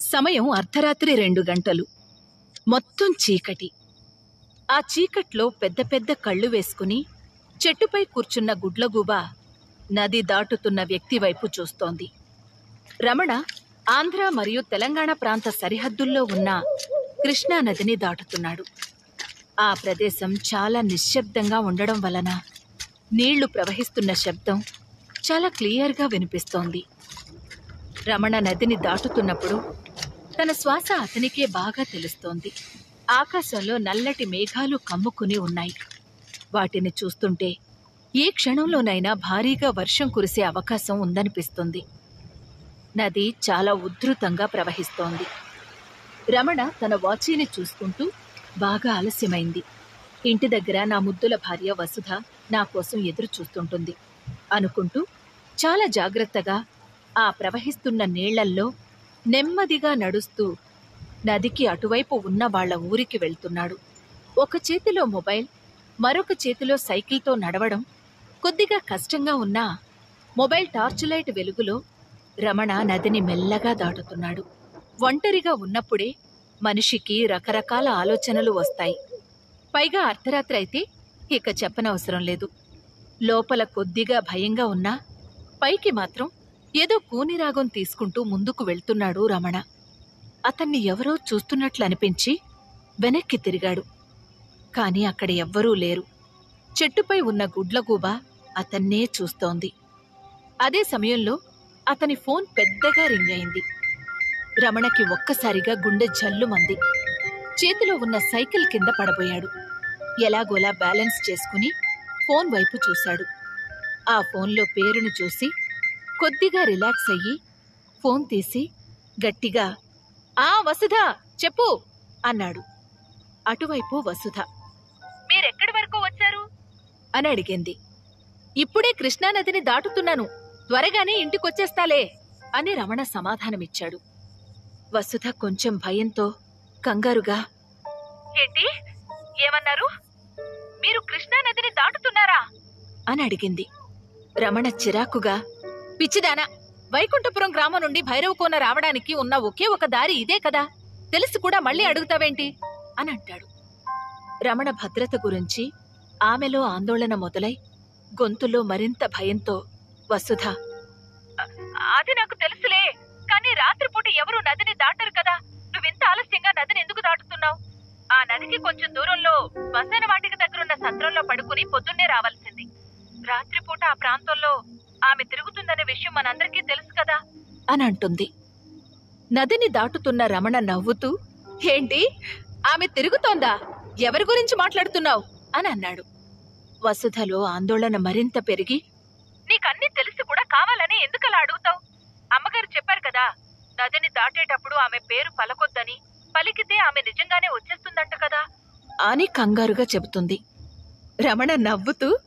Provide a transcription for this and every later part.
సమయం అర్ధరాత్రి రెండు గంటలు. మొత్తం చీకటి. ఆ చీకట్లో పెద్ద పెద్ద కళ్ళు వేసుకుని చెట్టుపై కూర్చున్న గుడ్లగూబ నది దాటుతున్న వ్యక్తి వైపు చూస్తోంది. రమణ ఆంధ్ర మరియు తెలంగాణ ప్రాంత సరిహద్దుల్లో ఉన్న కృష్ణా నదిని దాటుతున్నాడు. ఆ ప్రదేశం చాలా నిశ్శబ్దంగా ఉండడం వలన నీళ్ళు ప్రవహిస్తున్న శబ్దం చాలా క్లియర్గా వినిపిస్తోంది. రమణ నదిని దాటుతున్నప్పుడు తన శ్వాస అతనికే బాగా తెలుస్తోంది. ఆకాశంలో నల్లటి మేఘాలు కమ్ముకుని ఉన్నాయి. వాటిని చూస్తుంటే ఏ క్షణంలోనైనా భారీగా వర్షం కురిసే అవకాశం ఉందనిపిస్తుంది. నది చాలా ఉధృతంగా ప్రవహిస్తోంది. రమణ తన వాచీని చూసుకుంటూ బాగా ఆలస్యమైంది. ఇంటి దగ్గర నా ముద్దుల భార్య వసుధ నా కోసం ఎదురు చూస్తుంటుంది అనుకుంటూ చాలా జాగ్రత్తగా ఆ ప్రవహిస్తున్న నీళ్ళల్లో నెమ్మదిగా నడుస్తూ నదికి అటువైపు ఉన్న వాళ్ళ ఊరికి వెళ్తున్నాడు. ఒక చేతిలో మొబైల్ మరొక చేతిలో సైకిల్తో నడవడం కొద్దిగా కష్టంగా ఉన్నా మొబైల్ టార్చ్ లైట్ వెలుగులో రమణ నదిని మెల్లగా దాటుతున్నాడు. ఒంటరిగా ఉన్నప్పుడే మనిషికి రకరకాల ఆలోచనలు వస్తాయి. పైగా అర్ధరాత్రి అయితే ఇక చెప్పనవసరం లేదు. లోపల కొద్దిగా భయంగా ఉన్నా పైకి మాత్రం ఏదో కూనిరాగం తీసుకుంటూ ముందుకు వెళ్తున్నాడు రమణ. అతన్ని ఎవరో చూస్తున్నట్లు అనిపించి వెనక్కి తిరిగాడు. కాని అక్కడ ఎవ్వరూ లేరు. చెట్టుపై ఉన్న గుడ్లగూబ అతన్నే చూస్తోంది. అదే సమయంలో అతని ఫోన్ పెద్దగా రింగ్ అయింది. రమణకి ఒక్కసారిగా గుండె జల్లుమంది. చేతిలో ఉన్న సైకిల్ కింద పడబోయాడు. ఎలాగోలా బ్యాలెన్స్ చేసుకుని ఫోన్ వైపు చూశాడు. ఆ ఫోన్లో పేరును చూసి కొద్దిగా రిలాక్స్ అయ్యి ఫోన్ తీసి గట్టిగా ఆ వసుధ చెప్పు అన్నాడు. అటువైపు వసుధ. మీరెక్కడి వరకు వచ్చారు? అని అడిగింది. ఇప్పుడే కృష్ణానదిని దాటుతున్నాను. త్వరగానే ఇంటికొచ్చేస్తాలే అని రమణ సమాధానమిచ్చాడు. వసుధ కొంచెం భయంతో కంగారుగా ఏంటి? ఏమన్నారు? మీరు కృష్ణానదిని దాటుతున్నారా? అని అడిగింది. రమణ చిరాకుగా పిచ్చిదానా. వైకుంఠపురం గ్రామం నుండి భైరవకోన రావడానికి ఉన్న ఒకే ఒక దారి ఇదే కదా. తెలిసి కూడా మళ్ళీ అడుగుతావేంటి? అని అంటాడు. రమణ భద్రత గురించి ఆమెలో ఆందోళన మొదలై గొంతులో మరింత భయంతో వసుధ అది నాకు తెలుసులే కానీ రాత్రిపూట ఎవరు నదిని దాటరు కదా? నువ్వింత ఆలస్యంగా నదిని ఎందుకు దాటుతున్నావు? ఆ నదికి కొంచెం దూరంలో శ్మశాన వాటికి దగ్గరున్న సత్రంలో పడుకుని పొద్దున్నే రావాల్సింది. రాత్రిపూట ఆ ప్రాంతంలో ఆమె తిరుగుతుందనే విషయం మనందరికీ తెలుసు కదా? అని అంటుంది. నదిని దాటుతున్న రమణ నవ్వుతూ ఏంటి? ఆమె తిరుగుతోందా? ఎవరి గురించి మాట్లాడుతున్నావు? అని అన్నాడు. వసుధలో ఆందోళన మరింత పెరిగి నీకన్నీ తెలిసి కూడా కావాలని ఎందుకలా అడుగుతావు? అమ్మగారు చెప్పారు కదా నదిని దాటేటప్పుడు ఆమె పేరు పలకొద్దని పలికితే ఆమె నిజంగానే వచ్చేస్తుందంట కదా? అని కంగారుగా చెబుతుంది. రమణ నవ్వుతూ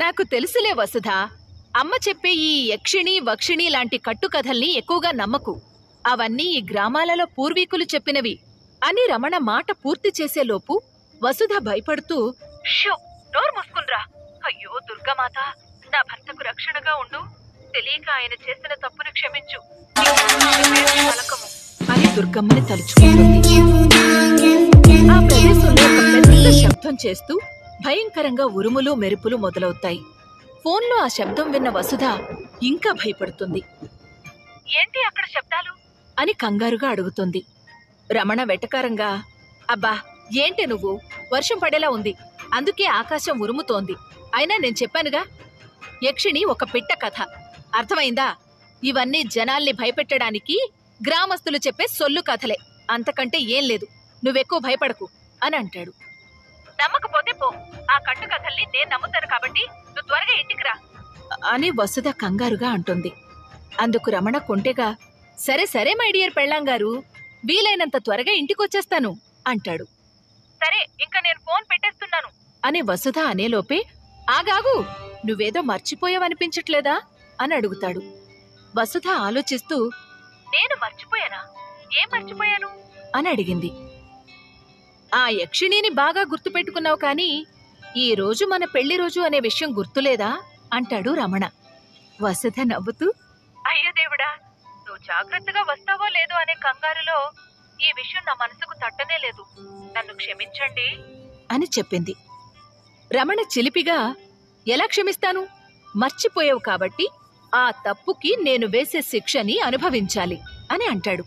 నాకు తెలుసులే వసుధ అమ్మ చెప్పే ఈ యక్షిణి వక్షిణి లాంటి కట్టుకథల్ని ఎక్కువగా నమ్మకు. అవన్నీ ఈ గ్రామాలలో పూర్వీకులు చెప్పినవి. అని రమణ మాట పూర్తి చేసేలోపు వసుధ భయపడుతూ షో మూసుకున్రా అయ్యో దుర్గామాత నా భర్తకు రక్షణగా ఉండు. తెలియక ఆయన చేసిన తప్పును క్షమించు. పలకము అని దుర్గమ్మని తలుచుకుంటుంది. ఆ ప్రదేశంలో ఒక పెద్ద శబ్దం చేస్తూ భయంకరంగా ఉరుములు మెరుపులు మొదలవుతాయి. ఫోన్లో ఆ శబ్దం విన్న వసుధ ఇంకా భయపడుతుంది. ఏంటి అక్కడ శబ్దాలు? అని కంగారుగా అడుగుతుంది. రమణ వెటకారంగా అబ్బా ఏంటి నువ్వు? వర్షం పడేలా ఉంది. అందుకే ఆకాశం ఉరుముతోంది. అయినా నేను చెప్పానుగా యక్షిణి ఒక పిట్ట కథ. అర్థమైందా? ఇవన్నీ జనాల్ని భయపెట్టడానికి గ్రామస్తులు చెప్పే సొల్లు కథలే. అంతకంటే ఏం లేదు. నువ్వెక్కువ భయపడకు అని అంటాడు. నమ్మకపోతే పో. ఆ కట్టు కథల్ని నేను నమ్ముతాను కాబట్టి నువ్వు త్వరగా ఇంటికి రా. అని వసుధ కంగారుగా అంటుంది. అందుకు రమణ కొంటెగా సరే సరే మై డియర్ పెళ్ళాంగారు. వీలైనంత త్వరగా ఇంటికొచ్చేస్తాను అంటాడు. సరే ఇంకా నేను ఫోన్ పెట్టేస్తున్నాను. అని వసుధ అనేలోపే ఆగాగు నువ్వేదో మర్చిపోయావనిపించట్లేదా? అని అడుగుతాడు. వసుధ ఆలోచిస్తూ నేను మర్చిపోయానా? ఏం మర్చిపోయాను? అని అడిగింది. ఆ యక్షిణిని బాగా గుర్తుపెట్టుకున్నావు కానీ ఈ రోజు మన పెళ్ళి రోజు అనే విషయం గుర్తులేదా? అంటాడు రమణ. వసుధ నవ్వుతూ అయ్యో దేవుడా నువ్వు జాగ్రత్తగా వస్తావో లేదో అనే కంగారులో ఈ విషయం నా మనసుకు తట్టనే లేదు. నన్ను క్షమించండి. అని చెప్పింది. రమణ చిలిపిగా ఎలా క్షమిస్తాను? మర్చిపోయావు కాబట్టి ఆ తప్పుకి నేను వేసే శిక్షని అనుభవించాలి అని అంటాడు.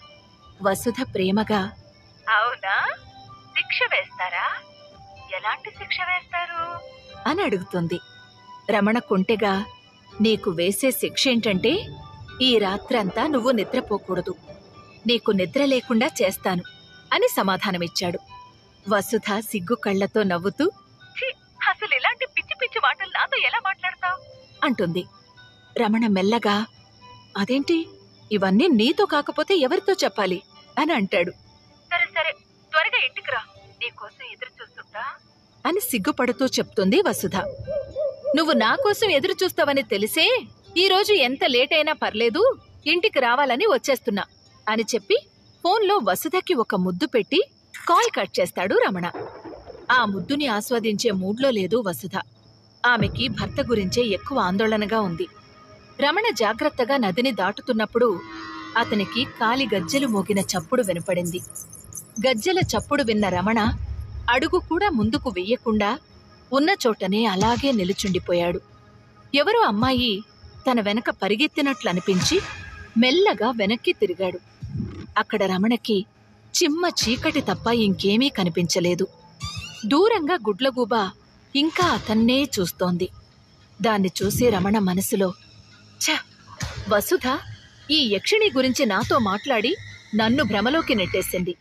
వసుధ ప్రేమగా అవునా? శిక్ష వేస్తారా? ఎలాంటి శిక్ష వేస్తారు? అని అడుగుతుంది. రమణ కుంటెగా నీకు వేసే శిక్ష ఏంటంటే ఈ రాత్రంతా నువ్వు నిద్రపోకూడదు. నీకు నిద్ర లేకుండా చేస్తాను అని సమాధానమిచ్చాడు. వసుధ సిగ్గు కళ్ళతో నవ్వుతూ "ఛీ, అసలు ఇలాంటి పిచ్చి పిచ్చి మాటలు నాతో ఎలా మాట్లాడతావు? అంటుంది. రమణ మెల్లగా అదేంటి? ఇవన్నీ నీతో కాకపోతే ఎవరితో చెప్పాలి? అని అంటాడు. సరే సరే త్వరగా ఇంటికి రా? నీకోసం ఎదురు చూస్తుంటా? అని సిగ్గుపడుతూ చెప్తుంది వసుధ. నువ్వు నా కోసం ఎదురు చూస్తావని తెలిసే ఈ రోజు ఎంత లేట్ అయినా పర్లేదు ఇంటికి రావాలని వచ్చేస్తున్నా అని చెప్పి ఫోన్లో వసుధకి ఒక ముద్దు పెట్టి కాల్ కట్ చేస్తాడు రమణ. ఆ ముద్దుని ఆస్వాదించే మూడ్లో లేదు వసుధ. ఆమెకి భర్త గురించే ఎక్కువ ఆందోళనగా ఉంది. రమణ జాగ్రత్తగా నదిని దాటుతున్నప్పుడు అతనికి కాలి గజ్జెలు మోగిన చప్పుడు వినపడింది. గజ్జెల చప్పుడు విన్న రమణ అడుగు కూడా ముందుకు వెయ్యకుండా ఉన్న చోటనే అలాగే నిలుచుండిపోయాడు. ఎవరో అమ్మాయి తన వెనక పరిగెత్తినట్లు అనిపించి మెల్లగా వెనక్కి తిరిగాడు. అక్కడ రమణకి చిమ్మ చీకటి తప్ప ఇంకేమీ కనిపించలేదు. దూరంగా గుడ్లగూబ ఇంకా అతన్నే చూస్తోంది. దాన్ని చూసి రమణ మనసులో ఛ! వసుధ ఈ యక్షిణి గురించి నాతో మాట్లాడి నన్ను భ్రమలోకి నెట్టేసింది.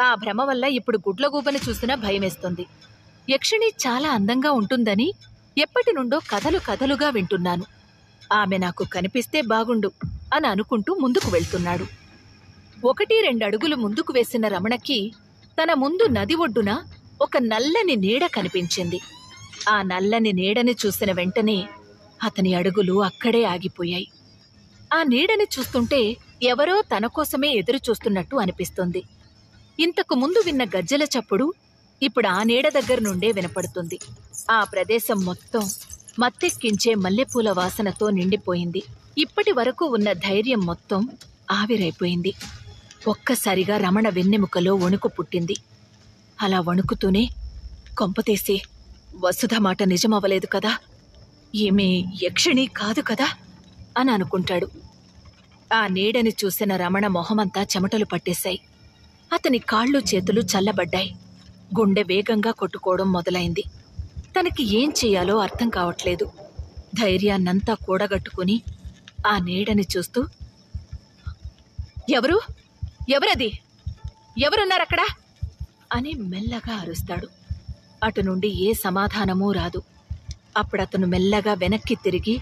ఆ భ్రమ వల్ల ఇప్పుడు గుడ్లగూబను చూసినా భయమేస్తుంది. యక్షిణి చాలా అందంగా ఉంటుందని ఎప్పటి నుండో కథలు కథలుగా వింటున్నాను. ఆమె నాకు కనిపిస్తే బాగుండు అని అనుకుంటూ ముందుకు వెళ్తున్నాడు. ఒకటి రెండు అడుగులు ముందుకు వేసిన రమణకి తన ముందు నది ఒడ్డున ఒక నల్లని నీడ కనిపించింది. ఆ నల్లని నీడని చూసిన వెంటనే అతని అడుగులు అక్కడే ఆగిపోయాయి. ఆ నీడని చూస్తుంటే ఎవరో తన కోసమే ఎదురు చూస్తున్నట్టు అనిపిస్తుంది. ఇంతకు ముందు విన్న గజ్జల చప్పుడు ఇప్పుడు ఆ నీడ దగ్గర నుండే వినపడుతుంది. ఆ ప్రదేశం మొత్తం మత్తెక్కించే మల్లెపూల వాసనతో నిండిపోయింది. ఇప్పటి వరకు ఉన్న ధైర్యం మొత్తం ఆవిరైపోయింది. ఒక్కసారిగా రమణ వెన్నెముకలో వణుకు పుట్టింది. అలా వణుకుతూనే కొంపతీసి వసుధ మాట నిజమవ్వలేదు కదా? ఈమె యక్షిణి కాదు కదా? అని అనుకుంటాడు. ఆ నీడని చూసిన రమణ మొహమంతా చెమటలు పట్టేశాయి. అతని కాళ్ళు చేతులు చల్లబడ్డాయి. గుండె వేగంగా కొట్టుకోవడం మొదలైంది. తనకి ఏం చెయ్యాలో అర్థం కావట్లేదు. ధైర్యాన్నంతా కూడగట్టుకుని ఆ నీడని చూస్తూ ఎవరు? ఎవరది? ఎవరున్నారక్కడ? అని మెల్లగా అరుస్తాడు. అటు నుండి ఏ సమాధానమూ రాదు. అప్పుడతను మెల్లగా వెనక్కి తిరిగి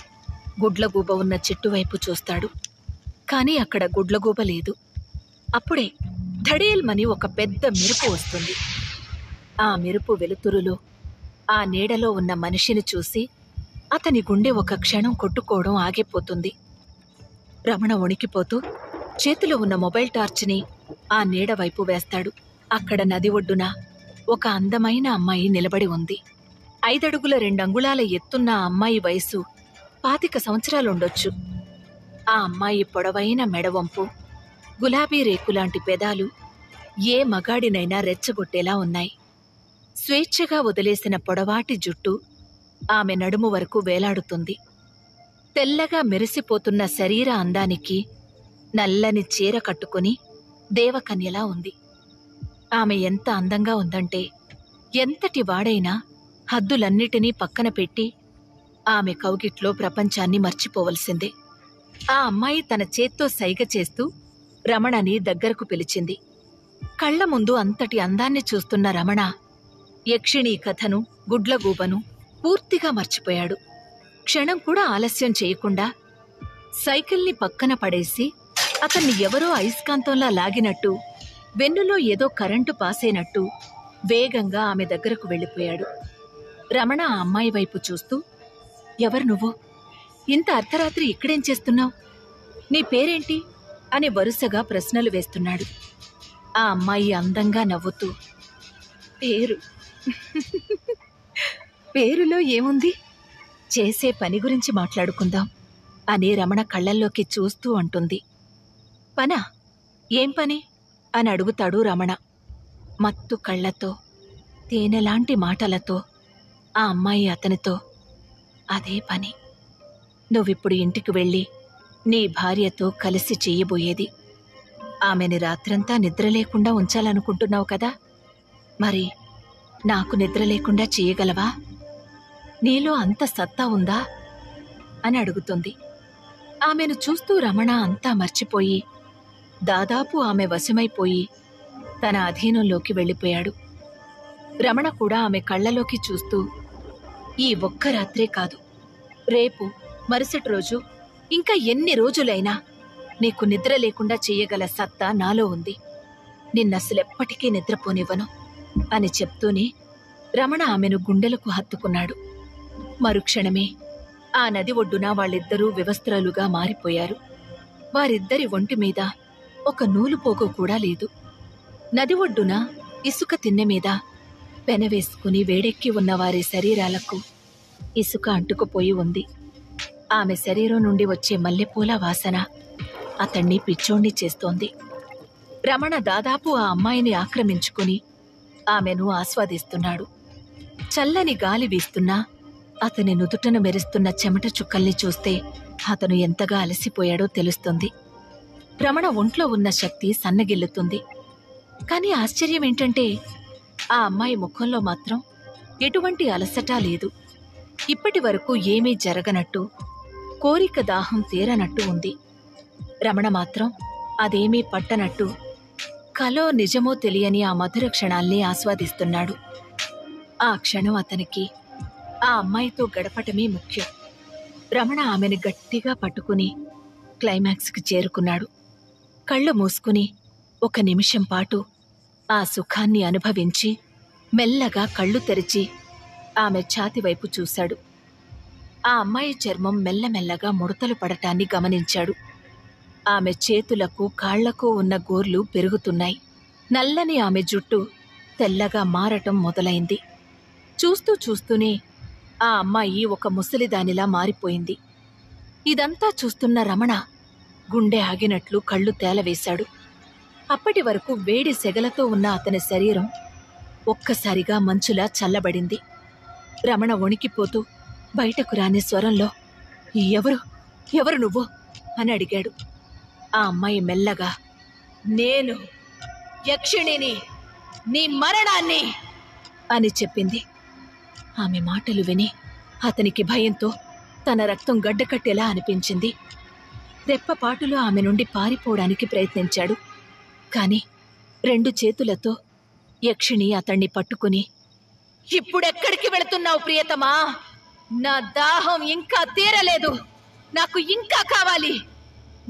గుడ్లగూబ ఉన్న చెట్టు వైపు చూస్తాడు. కానీ అక్కడ గుడ్లగూబ లేదు. అప్పుడే ధడేల్మని ఒక పెద్ద మెరుపు వస్తుంది. ఆ మెరుపు వెలుతురులో ఆ నీడలో ఉన్న మనిషిని చూసి అతని గుండె ఒక క్షణం కొట్టుకోవడం ఆగిపోతుంది. రమణ వణికిపోతూ చేతిలో ఉన్న మొబైల్ టార్చ్ని ఆ నీడ వైపు వేస్తాడు. అక్కడ నది ఒడ్డున ఒక అందమైన అమ్మాయి నిలబడి ఉంది. ఐదడుగుల రెండంగుళాల ఎత్తున్న ఆ అమ్మాయి వయసు పాతిక సంవత్సరాలుండొచ్చు. ఆ అమ్మాయి పొడవైన మెడవంపు గులాబీ రేకులాంటి పెదాలు ఏ మగాడినైనా రెచ్చగొట్టేలా ఉన్నాయి. స్వేచ్ఛగా వదిలేసిన పొడవాటి జుట్టు ఆమె నడుము వరకు వేలాడుతుంది. తెల్లగా మెరిసిపోతున్న శరీర అందానికి నల్లని చీర కట్టుకుని దేవకన్యలా ఉంది. ఆమె ఎంత అందంగా ఉందంటే ఎంతటి వాడైనా హద్దులన్నిటినీ పక్కన పెట్టి ఆమె కౌగిట్లో ప్రపంచాన్ని మర్చిపోవలసిందే. ఆ అమ్మాయి తన చేత్తో సైగ చేస్తూ రమణని దగ్గరకు పిలిచింది. కళ్ళ ముందు అంతటి అందాన్ని చూస్తున్న రమణ యక్షిణీ కథను గుడ్లగూబను పూర్తిగా మర్చిపోయాడు. క్షణం కూడా ఆలస్యం చేయకుండా సైకిల్ని పక్కన పడేసి అతన్ని ఎవరో అయస్కాంతంలా లాగినట్టు వెన్నులో ఏదో కరెంటు పాసైనట్టు వేగంగా ఆమె దగ్గరకు వెళ్ళిపోయాడు. రమణ ఆ అమ్మాయి వైపు చూస్తూ ఎవరు నువ్వు? ఇంత అర్ధరాత్రి ఇక్కడేం చేస్తున్నావు? నీ పేరేంటి? అని వరుసగా ప్రశ్నలు వేస్తున్నాడు. ఆ అమ్మాయి అందంగా నవ్వుతూ పేరు? పేరులో ఏముంది? చేసే పని గురించి మాట్లాడుకుందాం అని రమణ కళ్ళల్లోకి చూస్తూ అంటుంది. పనా? ఏం పని? అని అడుగుతాడు రమణ. మత్తు కళ్ళతో తేనెలాంటి మాటలతో ఆ అమ్మాయి అతనితో అదే పని. నువ్విప్పుడు ఇంటికి వెళ్ళి నీ భార్యతో కలిసి చెయ్యబోయేది ఆమెని రాత్రంతా నిద్ర లేకుండా ఉంచాలనుకుంటున్నావు కదా? మరి నాకు నిద్ర లేకుండా చేయగలవా? నీలో అంత సత్తా ఉందా? అని అడుగుతుంది. ఆమెను చూస్తూ రమణ అంతా మర్చిపోయి దాదాపు ఆమె వశమైపోయి తన అధీనంలోకి వెళ్ళిపోయాడు. రమణ కూడా ఆమె కళ్ళలోకి చూస్తూ ఈ ఒక్క రాత్రే కాదు రేపు మరుసటి రోజు ఇంకా ఎన్ని రోజులైనా నీకు నిద్ర లేకుండా చెయ్యగల సత్తా నాలో ఉంది. నిన్నసలెప్పటికీ నిద్రపోనివ్వను అని చెప్తూనే రమణ ఆమెను గుండెలకు హత్తుకున్నాడు. మరుక్షణమే ఆ నది ఒడ్డున వాళ్ళిద్దరూ వివస్త్రాలుగా మారిపోయారు. వారిద్దరి ఒంటి మీద ఒక నూలుపోగు కూడా లేదు. నది ఒడ్డున ఇసుక తిన్నె మీద పెనవేసుకుని వేడెక్కి ఉన్న వారి శరీరాలకు ఇసుక అంటుకుపోయి ఉంది. ఆమె శరీరం నుండి వచ్చే మల్లెపూల వాసన అతణ్ణి పిచ్చోణ్ణి చేస్తోంది. రమణ దాదాపు ఆ అమ్మాయిని ఆక్రమించుకుని ఆమెను ఆస్వాదిస్తున్నాడు. చల్లని గాలి వీస్తున్నా అతని నుదుటను మెరుస్తున్న చెమట చుక్కల్ని చూస్తే అతను ఎంతగా అలసిపోయాడో తెలుస్తుంది. రమణ ఒంట్లో ఉన్న శక్తి సన్నగిల్లుతుంది. కానీ ఆశ్చర్యం ఏంటంటే ఆ అమ్మాయి ముఖంలో మాత్రం ఎటువంటి అలసట లేదు. ఇప్పటి వరకు ఏమీ జరగనట్టు కోరిక దాహం తీరనట్టు ఉంది. రమణ మాత్రం అదేమీ పట్టనట్టు కలో నిజమో తెలియని ఆ మధుర క్షణాల్ని ఆస్వాదిస్తున్నాడు. ఆ క్షణం అతనికి ఆ అమ్మాయితో గడపటమే ముఖ్యం. రమణ ఆమెను గట్టిగా పట్టుకుని క్లైమాక్స్కి చేరుకున్నాడు. కళ్ళు మూసుకుని ఒక నిమిషం పాటు ఆ సుఖాన్ని అనుభవించి మెల్లగా కళ్ళు తెరిచి ఆమె ఛాతి వైపు చూశాడు. ఆ అమ్మాయి చర్మం మెల్లమెల్లగా ముడతలు పడటాన్ని గమనించాడు. ఆమె చేతులకు కాళ్ళకు ఉన్న గోర్లు పెరుగుతున్నాయి. నల్లని ఆమె జుట్టు తెల్లగా మారటం మొదలైంది. చూస్తూ చూస్తూనే ఆ అమ్మాయి ఒక ముసలిదానిలా మారిపోయింది. ఇదంతా చూస్తున్న రమణ గుండె ఆగినట్లు కళ్ళు తేలవేశాడు. అప్పటి వరకు వేడి సెగలతో ఉన్న అతని శరీరం ఒక్కసారిగా మంచులా చల్లబడింది. రమణ వణికిపోతూ బయటకు రాని స్వరంలో ఎవరు? ఎవరు నువ్వు? అని అడిగాడు. ఆ అమ్మాయి మెల్లగా నేను యక్షిణిని నీ మరణాన్ని అని చెప్పింది. ఆమె మాటలు విని అతనికి భయంతో తన రక్తం గడ్డకట్టేలా అనిపించింది. రెప్పపాటులో ఆమె నుండి పారిపోవడానికి ప్రయత్నించాడు. కాని రెండు చేతులతో యక్షిణి అతణ్ణి పట్టుకుని ఇప్పుడెక్కడికి వెళుతున్నావు ప్రియతమా? నా దాహం ఇంకా తీరలేదు. నాకు ఇంకా కావాలి.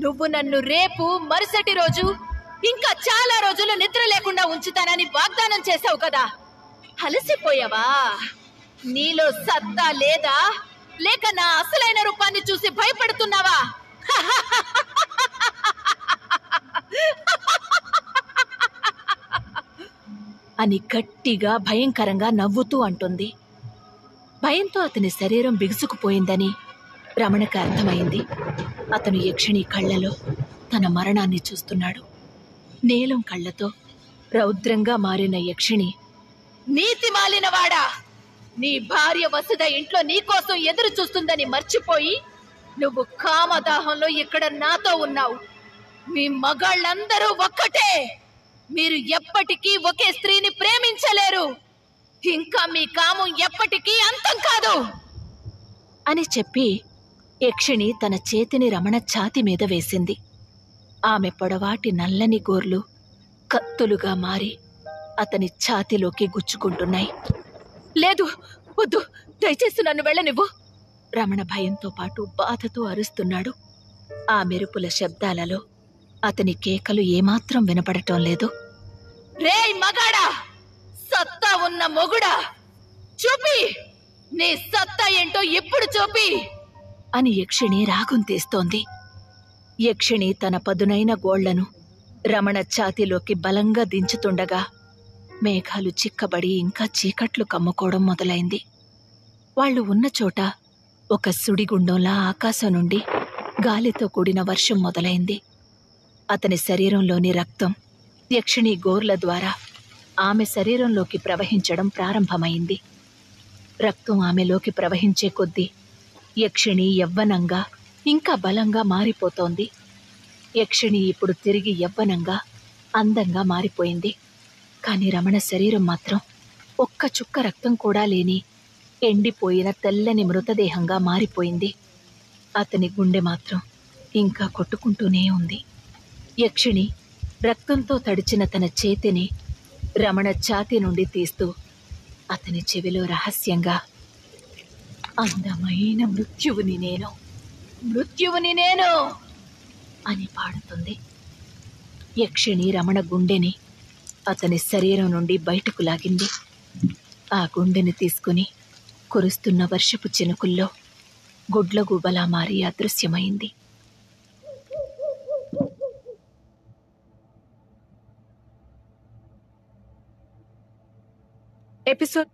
నువ్వు నన్ను రేపు మరుసటి రోజు ఇంకా చాలా రోజులు నిద్ర లేకుండా ఉంచుతానని వాగ్దానం చేశావు కదా. అలసిపోయావా? నీలో సత్తా లేదా? లేక నా అసలైన రూపాన్ని చూసి భయపడుతున్నావా? అని గట్టిగా భయంకరంగా నవ్వుతూ అంటుంది. భయంతో అతని శరీరం బిగుసుకుపోయిందని రమణకి అర్థమైంది. అతను యక్షిణి కళ్ళలో తన మరణాన్ని చూస్తున్నాడు. నీలం కళ్ళతో రౌద్రంగా మారిన యక్షిణి నీతి మాలినవాడా? నీ భార్య వసుధ ఇంట్లో నీకోసం ఎదురు చూస్తుందని మర్చిపోయి నువ్వు కామదాహంలో ఇక్కడ నాతో ఉన్నావు. మీ మగాళ్ళందరూ ఒక్కటే. మీరు ఎప్పటికీ ఒకే స్త్రీని ప్రేమించలేరు. ఇంకా మీ కామం ఎప్పటికీ అంతం కాదు. అని చెప్పి యక్షిణి తన చేతిని రమణ ఛాతి మీద వేసింది. ఆమె పొడవాటి నల్లని గోర్లు కత్తులుగా మారి అతని ఛాతిలోకి గుచ్చుకుంటున్నాయి. లేదు వద్దు దయచేసి నన్ను వెళ్ళనివ్వు. రమణ భయంతో పాటు బాధతో అరుస్తున్నాడు. ఆ మెరుపుల శబ్దాలలో అతని కేకలు ఏమాత్రం వినపడటం లేదు. రేయ్ మగాడా! సత్తా ఉన్న మొగుడా? చూపి! నీ సత్తా ఏంటో ఇప్పుడు చూపి! అని యక్షిణి రాగం తీస్తోంది. యక్షిణి తన పదునైన గోళ్ళను రమణ ఛాతిలోకి బలంగా దించుతుండగా మేఘాలు చిక్కబడి ఇంకా చీకట్లు కమ్ముకోవడం మొదలైంది. వాళ్ళు ఉన్న చోట ఒక సుడిగుండంలా ఆకాశం నుండి గాలితో కూడిన వర్షం మొదలైంది. అతని శరీరంలోని రక్తం యక్షిణి గోర్ల ద్వారా ఆమె శరీరంలోకి ప్రవహించడం ప్రారంభమైంది. రక్తం ఆమెలోకి ప్రవహించే కొద్దీ యక్షిణి యవ్వనంగా ఇంకా బలంగా మారిపోతోంది. యక్షిణి ఇప్పుడు తిరిగి యవ్వనంగా అందంగా మారిపోయింది. కాని రమణ శరీరం మాత్రం ఒక్క చుక్క రక్తం కూడా లేని ఎండిపోయిన తెల్లని మృతదేహంగా మారిపోయింది. అతని గుండె మాత్రం ఇంకా కొట్టుకుంటూనే ఉంది. యక్షిణి రక్తంతో తడిచిన తన చేతిని రమణ ఛాతి నుండి తీస్తూ అతని చెవిలో రహస్యంగా అందమైన మృత్యువుని నేను మృత్యువుని నేను అని పాడుతుంది. యక్షిణి రమణ గుండెని అతని శరీరం నుండి బయటకు లాగింది. ఆ గుండెని తీసుకుని కురుస్తున్న వర్షపు చినుకుల్లో గుడ్లగూబలా మారి అదృశ్యమైంది. É episódio